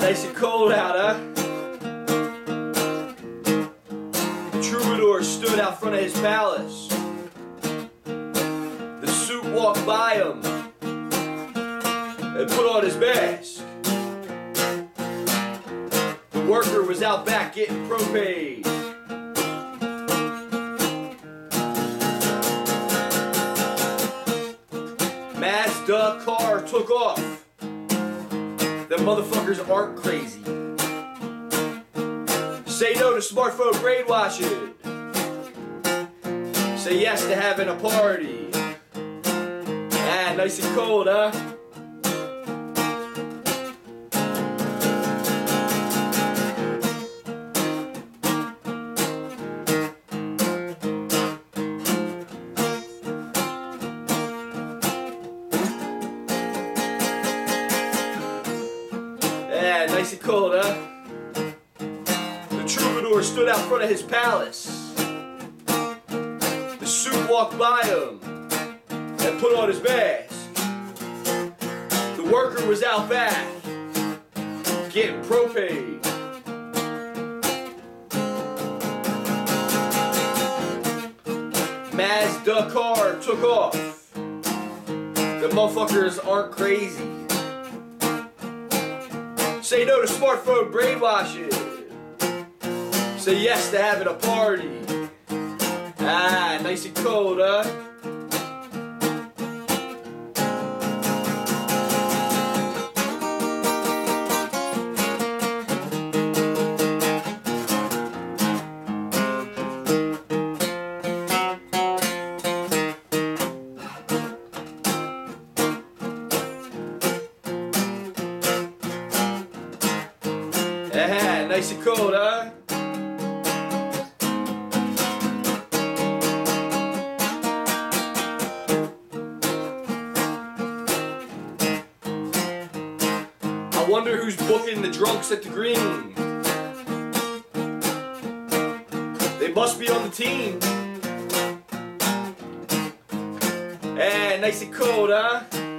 Nice and cold out, huh? The troubadour stood out front of his palace. The suit walked by him and put on his mask. The worker was out back getting propane. Mazda car took off. Them motherfuckers aren't crazy. Say no to smartphone brainwashing. Say yes to having a party. Ah, nice and cold, huh? Cold, huh? The troubadour stood out front of his palace. The suit walked by him and put on his mask. The worker was out back getting propane. Mazda car took off. The motherfuckers aren't crazy. Say no to smartphone brainwashing. Say yes to having a party. Ah, nice and cold, huh? Ah, nice and cold, huh? I wonder who's booking the drunks at the green. They must be on the team. Eh, nice and cold, huh?